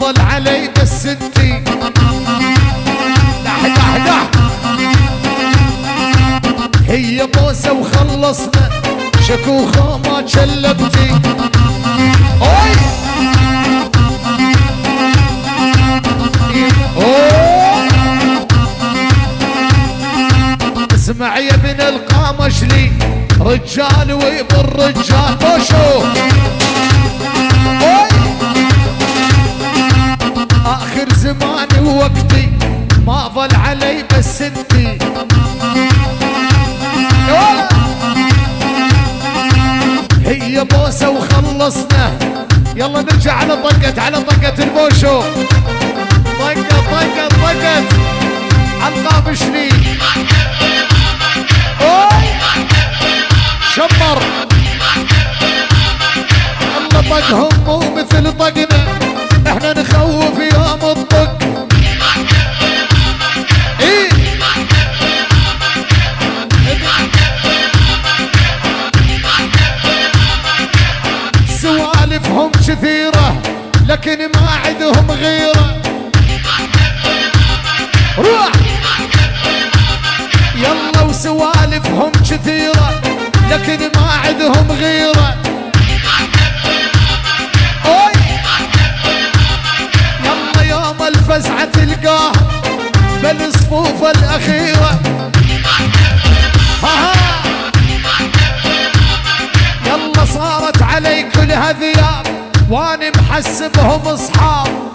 ما ظل علي بس انتي دح دح دح هي بوسة وخلصنا. شكوخه ما كلبتي أوي. اسمع يا ابن القامشلي رجال ويبر رجال بوشو! ووقتي ما ظل علي بس انتي. هي بوسة وخلصنا. يلا نرجع على طقت على طقت البوشو. طقت طقت طقت شلي أوي. شمر. الله طقهم مو مثل طقنا. إحنا نخوف كثيرة لكن ما عندهم غيرة. روح. يلا وسوالفهم كثيرة لكن ما عندهم غيرة. أوي. يلا يوم الفزعة تلقاه بالصفوف الأخيرة. ها يلا صارت علي كلها واني محسبهم اصحاب.